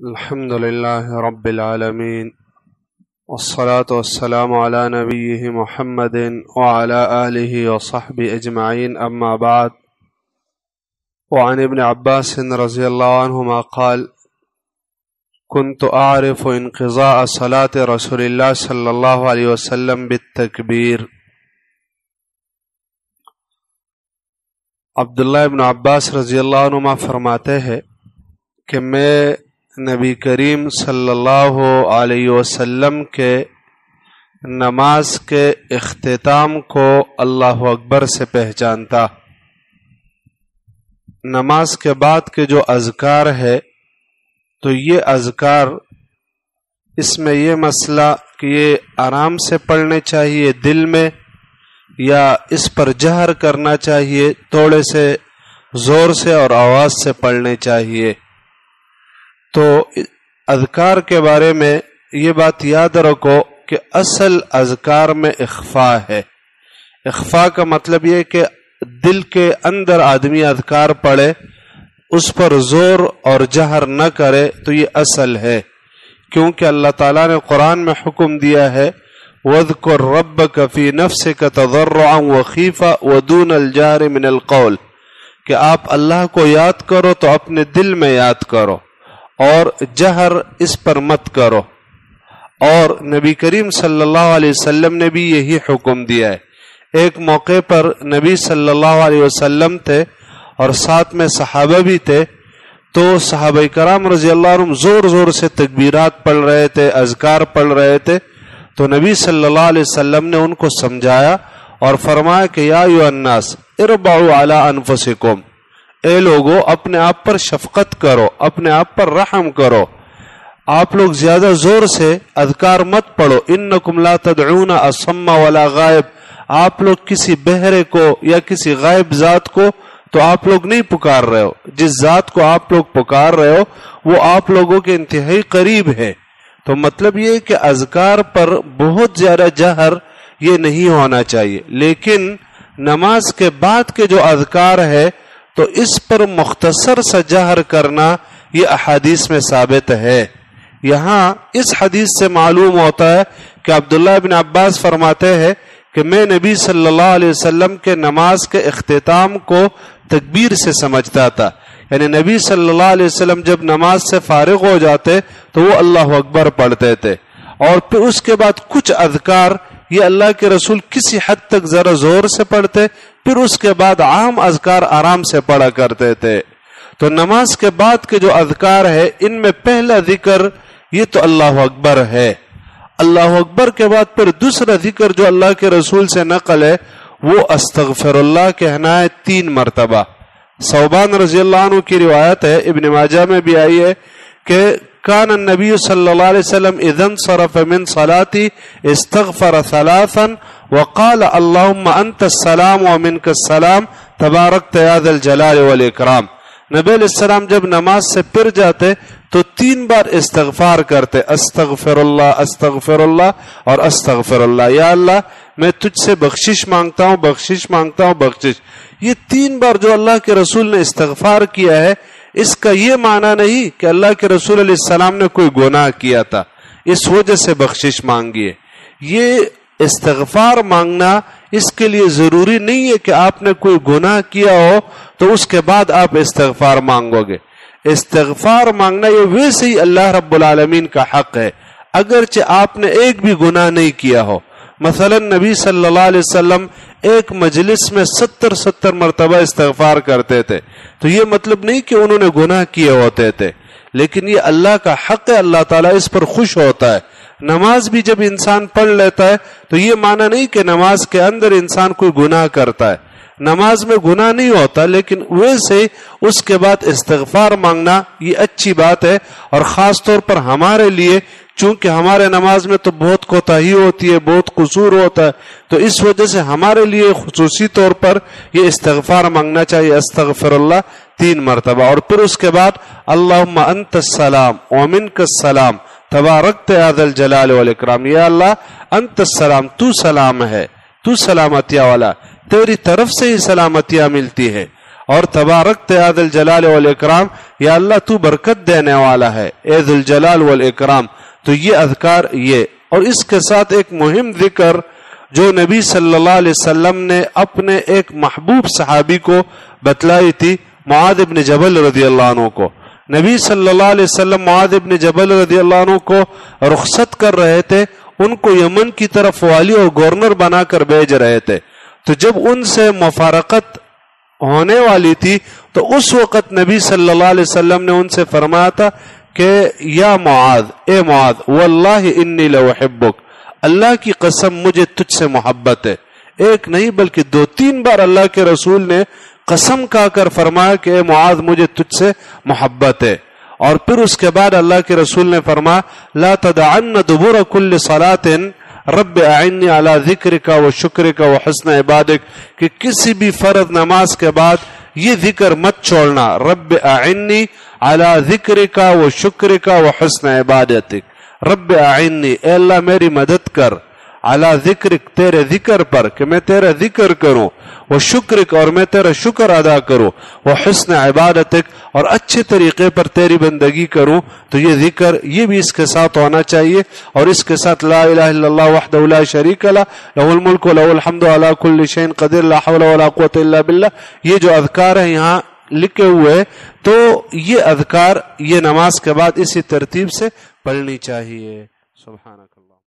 الحمد لله رب العالمين والصلاة والسلام على نبيه محمد وعلى آله وصحبه أجمعين أما بعد وعن ابن عباس رضي الله عنهما قال كنت أعرف انقضاء صلاة رسول الله صلى الله عليه وسلم بالتكبير عبداللہ ابن عباس رضی اللہ عنہ فرماتے ہیں کہ میں نبی کریم صلی اللہ علیہ وسلم کے نماز کے اختتام کو اللہ اکبر سے پہچانتا۔ نماز کے بعد کے جو اذکار ہے، تو یہ اذکار، اس میں یہ مسئلہ کہ یہ آرام سے پڑھنے چاہیے دل میں، یا اس پر جہر کرنا چاہیے توڑے سے، زور سے اور آواز سے پڑھنے چاہیے۔ تو اذکار کے بارے میں یہ بات یاد رکھو کہ اصل اذکار میں اخفا ہے۔ اخفا کا مطلب یہ کہ دل کے اندر آدمی اذکار پڑھے، اس پر زور اور جہر نہ کرے تو یہ اصل ہے۔ کیونکہ اللہ تعالیٰ نے قرآن میں حکم دیا ہے ود کو رب کفی نفس کا تضر وخیفہ ودون الجار من القول۔ کہ آپ اللہ کو یاد کرو تو اپنے دل میں یاد کرو۔ اور جہر اس پر مت کرو۔ اور نبی کریم صلی اللہ علیہ وسلم نے بھی یہی حکم دیا ہے۔ ایک موقع پر نبی صلی اللہ علیہ وسلم تھے اور ساتھ میں صحابہ بھی تھے۔ تو صحابہ کرام رضی اللہ عنہ زور زور سے تکبیرات پڑھ رہے تھے، اذکار پڑھ رہے تھے۔ تو نبی صلی اللہ علیہ وسلم نے ان کو سمجھایا اور فرمایا کہ یا یو الناس اربعوا علی انفسکم۔ اے لوگو، اپنے آپ پر شفقت کرو، اپنے آپ پر رحم کرو۔ آپ لوگ زیادہ زور سے اذکار مت پڑھو۔ ان لا تدعون اسما ولا غائب۔ آپ لوگ کسی بہرے کو یا کسی غائب ذات کو تو آپ لوگ نہیں پکار رہے ہو۔ جس ذات کو آپ لوگ پکار رہے ہو، وہ آپ لوگوں کے انتہائی قریب ہے۔ تو مطلب یہ کہ اذکار پر بہت زیادہ جہر یہ نہیں ہونا چاہیے۔ لیکن نماز کے بعد کے جو اذکار ہے تو اس پر مختصر سا جہر کرنا یہ احادیث میں ثابت ہے۔ یہاں اس حدیث سے معلوم ہوتا ہے کہ عبداللہ بن عباس فرماتے ہیں کہ میں نبی صلی اللہ علیہ وسلم کے نماز کے اختتام کو تکبیر سے سمجھتا تھا۔ یعنی نبی صلی اللہ علیہ وسلم جب نماز سے فارغ ہو جاتے تو وہ اللہ اکبر پڑھتے تھے۔ اور پھر اس کے بعد کچھ اذکار یہ اللہ کے رسول کسی حد تک ذرا زور سے پڑھتے، پھر اس کے بعد عام اذکار آرام سے پڑھا کرتے تھے۔ تو نماز کے بعد کے جو اذکار ہے، ان میں پہلا ذکر یہ تو اللہ اکبر ہے۔ اللہ اکبر کے بعد پھر دوسرا ذکر جو اللہ کے رسول سے نقل ہے، وہ استغفر اللہ کہنا ہے تین مرتبہ۔ صوبان رضی اللہ عنہ کی روایت ہے، ابن ماجہ میں بھی آئی ہے کہ كان النبي صلى الله عليه وسلم اذا انصرف من صلاتي استغفر ثلاثا وقال اللهم انت السلام ومنك السلام تبارك يا ذا الجلال والاكرام نبی علیہ السلام جب نماز سے پھر جاتے تو تین بار استغفار کرتے استغفر اللہ استغفر اللہ اور استغفر اللہ۔ یا اللہ، میں تجھ سے بخشش مانگتا ہوں، بخشش مانگتا ہوں، بخشش۔ یہ تین بار جو اللہ کے رسول نے استغفار کیا ہے اس کا یہ معنی نہیں کہ اللہ کے رسول علیہ السلام نے کوئی گناہ کیا تھا، اس وجہ سے بخشش مانگیے یہ استغفار مانگنا اس کے لیے ضروری نہیں ہے کہ آپ نے کوئی گناہ کیا ہو تو اس کے بعد آپ استغفار مانگو گے۔ استغفار مانگنا یہ ویسے ہی اللہ رب العالمین کا حق ہے۔ اگرچہ آپ نے ایک بھی گناہ نہیں کیا ہو مثلا نبی صلی اللہ علیہ وسلم ایک مجلس میں ستر ستر مرتبہ استغفار کرتے تھے۔ تو یہ مطلب نہیں کہ انہوں نے گناہ کیے ہوتے تھے، لیکن یہ اللہ کا حق ہے، اللہ تعالیٰ اس پر خوش ہوتا ہے۔ نماز بھی جب انسان پڑھ لیتا ہے، تو یہ معنی نہیں کہ نماز کے اندر انسان کوئی گناہ کرتا ہے۔ نماز میں گناہ نہیں ہوتا، لیکن ویسے اس کے بعد استغفار مانگنا یہ اچھی بات ہے۔ اور خاص طور پر ہمارے لیے چونکہ ہمارے نماز میں تو بہت کوتاہی ہوتی ہے، بہت قصور ہوتا ہے، تو اس وجہ سے ہمارے لیے خصوصی طور پر یہ استغفار مانگنا چاہیے، استغفر اللہ، تین مرتبہ۔ اور پھر اس کے بعد اللہ انت السلام اومن کا سلام تبارک عادل جلال والاکرام یا اللہ، انت السلام، تو سلام ہے، تو سلامتیا والا۔ تیری طرف سے ہی سلامتیاں ملتی ہے اور تبارک عادل جلال والاکرام یا اللہ، تو برکت دینے والا ہے۔ اے ذل جلال والاکرام تو یہ اذکار یہ۔ اور اس کے ساتھ ایک مہم ذکر جو نبی صلی اللہ علیہ وسلم نے اپنے ایک محبوب صحابی کو بتلائی تھی معاد ابن جبل رضی اللہ عنہ کو۔ نبی صلی اللہ علیہ وسلم معاد ابن جبل رضی اللہ عنہ کو رخصت کر رہے تھے، ان کو یمن کی طرف والی اور گورنر بنا کر بھیج رہے تھے۔ تو جب ان سے مفارقت ہونے والی تھی، تو اس وقت نبی صلی اللہ علیہ وسلم نے ان سے فرمایا تھا کہ یا معاد اے معاد واللہ انی لوحبک اللہ کی قسم مجھے تجھ سے محبت ہے۔ ایک نہیں بلکہ دو، تین بار اللہ کے رسول نے قسم کا کر فرمایا کہ اے معاذ، مجھے تجھ سے محبت ہے۔ اور پھر اس کے بعد اللہ کے رسول نے فرمایا، لا تدعن دبر کل صلاة، رب اعنی علی ذکر کا و شکر کا و حسن عبادک، کہ کسی بھی فرض نماز کے بعد یہ ذکر مت چھوڑنا۔ رب اعنی علی ذکر کا و شکر کا و حسن عبادتک رب اعنی اے اللہ میری مدد کر۔ اعلیٰ ذکر تیرے ذکر پر کہ میں تیرا ذکر کروں۔ وہ شکر اور میں تیرا شکر ادا کروں۔ وہ حسن عبادت اور اچھے طریقے پر تیری بندگی کروں۔ تو یہ ذکر، یہ بھی اس کے ساتھ ہونا چاہیے۔ اور اس کے ساتھ لا الہ الا اللہ وحدہ لا شریک لا، لہ الملک و لہ الحمد علا کل شین قدر لا حول ولا قوت الا باللہ۔ یہ جو اذکار ہیں یہاں لکھے ہوئے تو یہ اذکار، یہ نماز کے بعد اسی ترتیب سے پڑھنی چاہیے۔ سبحانہ